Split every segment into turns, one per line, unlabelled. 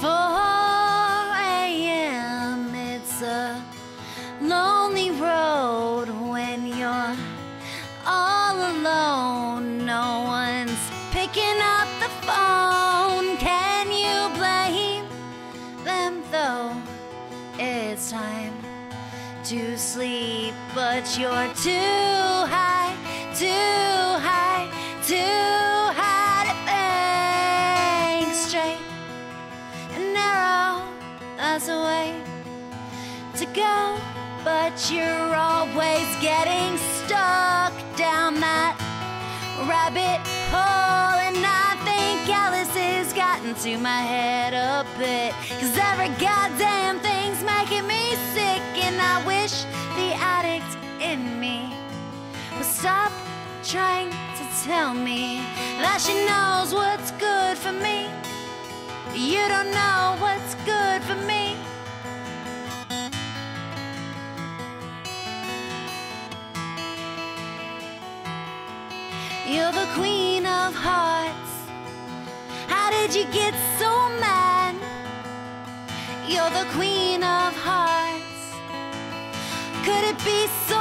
4 a.m. It's a lonely road when you're all alone. No one's picking up the phone. Can you blame them though? It's time to sleep, but you're too high, too high. To go, but you're always getting stuck down that rabbit hole, and I think Alice has gotten to my head a bit. Cause every goddamn thing's making me sick, and I wish the addict in me would stop trying to tell me that she knows what's good for me. You don't know what's good for me. You're the queen of hearts. How did you get so mad? You're the queen of hearts. Could it be so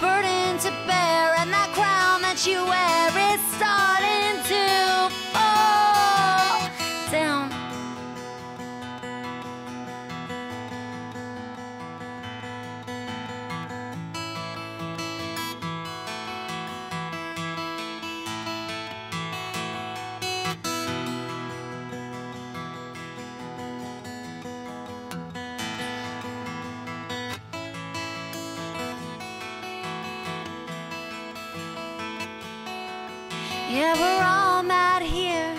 burden to bear, and that crown that you wear is starting We're all mad here.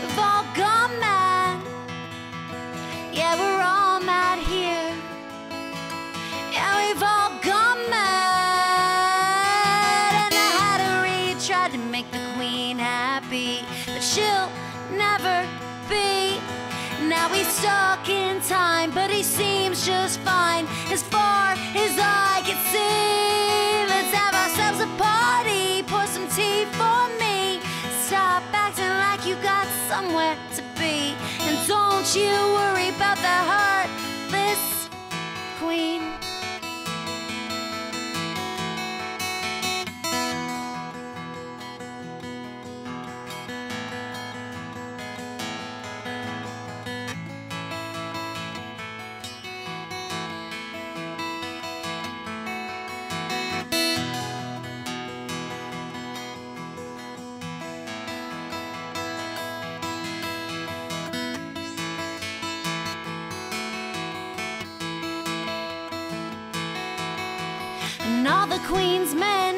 We've all gone mad. Yeah, we're all mad here. Yeah, we've all gone mad. And the Hatter he tried to make the queen happy, but she'll never be. Now he's stuck in time, but he seems just fine as far as I somewhere to be, and don't you worry about the heartless all the queen's men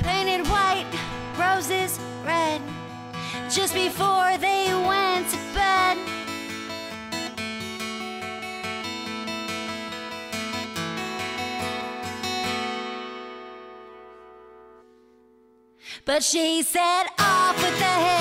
painted white, roses red, just before they went to bed. But she said, off with the head.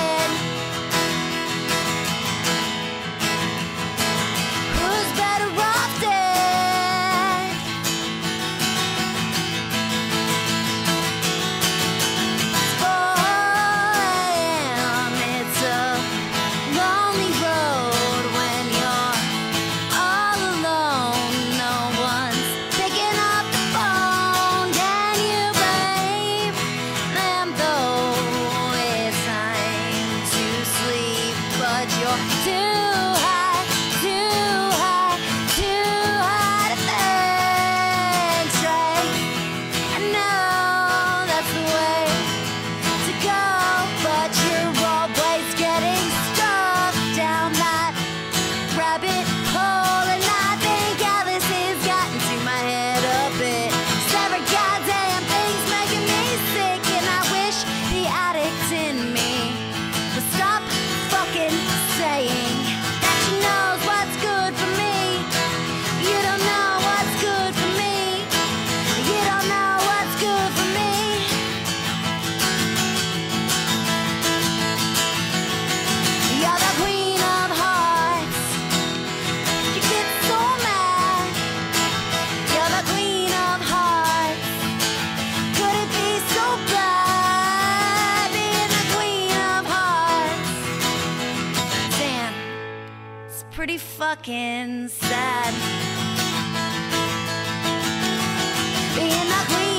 But pretty fucking sad. Being that we